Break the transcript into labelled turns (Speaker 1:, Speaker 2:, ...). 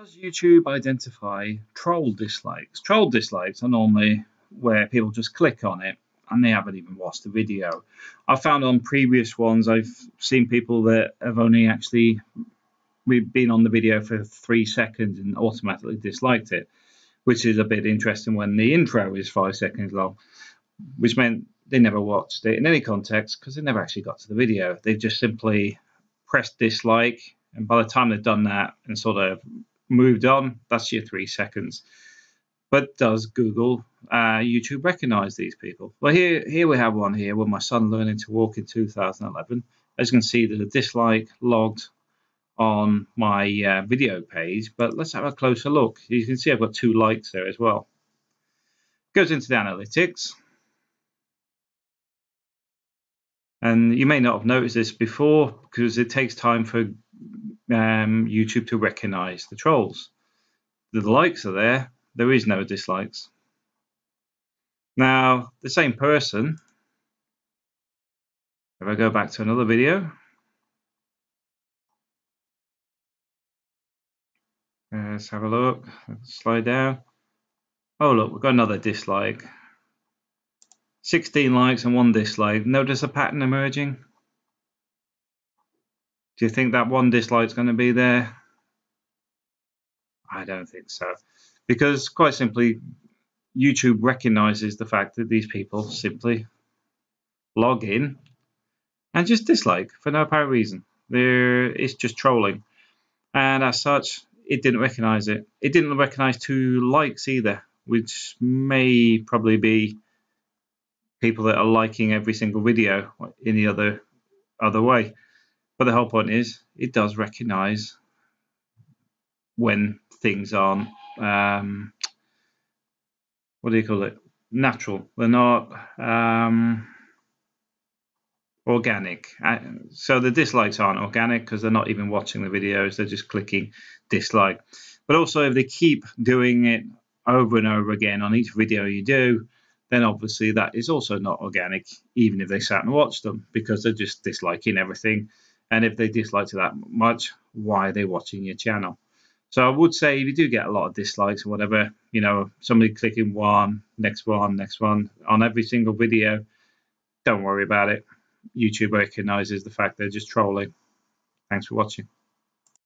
Speaker 1: Does YouTube identify troll dislikes? Troll dislikes are normally where people just click on it and they haven't even watched the video. I found on previous ones, I've seen people that have only actually been on the video for three seconds and automatically disliked it, which is a bit interesting when the intro is five seconds long, which meant they never watched it in any context because they never actually got to the video. They've just simply pressed dislike, and by the time they've done that and sort of moved on, that's your three seconds. But does Google, uh, YouTube recognize these people? Well, here, here we have one here with my son learning to walk in 2011. As you can see, there's a dislike logged on my uh, video page, but let's have a closer look. You can see I've got two likes there as well. Goes into the analytics. And you may not have noticed this before because it takes time for um, YouTube to recognize the trolls. The likes are there, there is no dislikes. Now, the same person, if I go back to another video, let's have a look, let's slide down. Oh, look, we've got another dislike. 16 likes and one dislike. Notice a pattern emerging? Do you think that one dislike is going to be there? I don't think so. Because quite simply, YouTube recognizes the fact that these people simply log in and just dislike for no apparent reason. There, it's just trolling. And as such, it didn't recognize it. It didn't recognize two likes either, which may probably be people that are liking every single video in the other other way. But the whole point is, it does recognise when things aren't, um, what do you call it, natural. They're not um, organic. Uh, so the dislikes aren't organic because they're not even watching the videos. They're just clicking dislike. But also, if they keep doing it over and over again on each video you do, then obviously that is also not organic, even if they sat and watched them, because they're just disliking everything and if they dislike it that much, why are they watching your channel? So I would say if you do get a lot of dislikes or whatever, you know, somebody clicking one, next one, next one on every single video, don't worry about it. YouTube recognizes the fact they're just trolling. Thanks for watching.